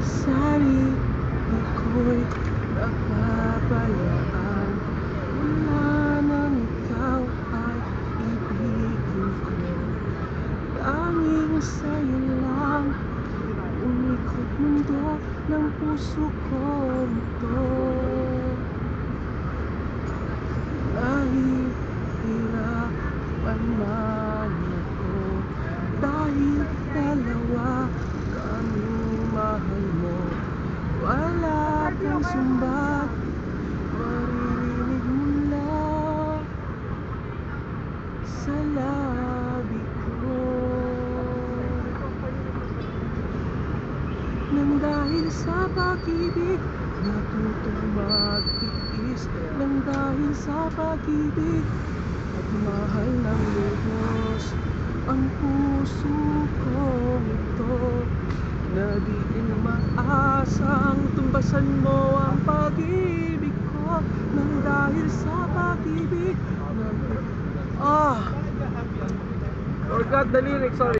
Sorry, ako'y napabayaan ng puso ko nito Nahihirapan man ako Dahil dalawa kami mahal mo Wala kang sumbat Maririnig mula Sa labi ko. Dahil sa pag-ibig Natutong magtiis Nang dahil sa pag-ibig At mahal ng lubos Ang puso kong ito Na di maasang tumbasan mo ang pag-ibig ko Nang dahil sa pag-ibig. Ah! Forgot the lyrics, sorry